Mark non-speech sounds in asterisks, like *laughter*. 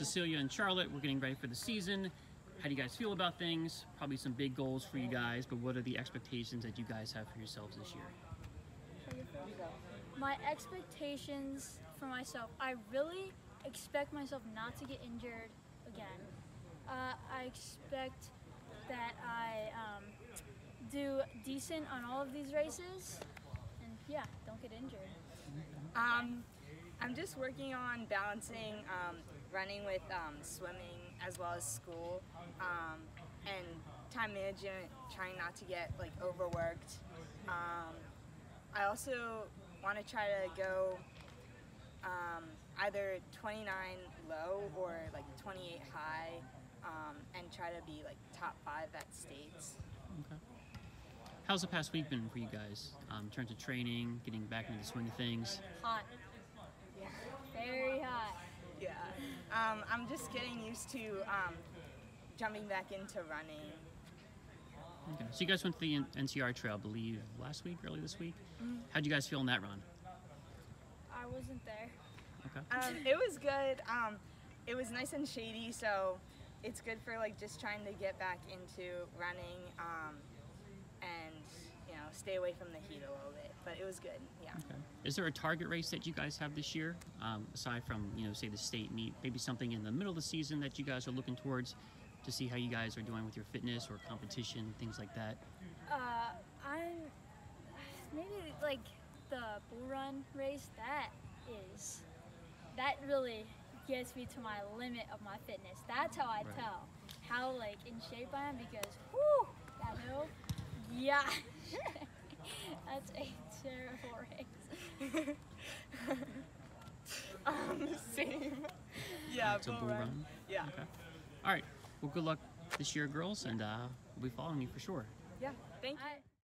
Cecilia and Charlotte, we're getting ready for the season. How do you guys feel about things? Probably some big goals for you guys, but what are the expectations that you guys have for yourselves this year? My expectations for myself, I really expect myself not to get injured again. Uh, I expect that I um, do decent on all of these races, and yeah, don't get injured. Um, I'm just working on balancing um, running with um, swimming as well as school um, and time management, trying not to get like overworked. Um, I also want to try to go um, either 29 low or like 28 high um, and try to be like top five at states. Okay. How's the past week been for you guys? Um, in terms of training, getting back into the swing of things. Hot. Very hot. Yeah. Um, I'm just getting used to um, jumping back into running. Okay. So you guys went to the NCR Trail, I believe, last week, early this week. How'd you guys feel in that run? I wasn't there. Okay. Um, it was good. Um, it was nice and shady, so it's good for like just trying to get back into running um, and you know stay away from the heat a little bit. But it was good. Yeah. Okay. Is there a target race that you guys have this year, um, aside from you know, say the state meet? Maybe something in the middle of the season that you guys are looking towards to see how you guys are doing with your fitness or competition, things like that. Uh, I'm maybe like the bull run race. That is that really gets me to my limit of my fitness. That's how I Right. tell how like in shape I am because whoo that hill, yeah, *laughs* that's a terrible race. *laughs* Um, same. Yeah. it's a bull bull run. run. Yeah. Okay. All right. Well, good luck this year, girls, and uh, we'll be following you for sure. Yeah. Thank you. I,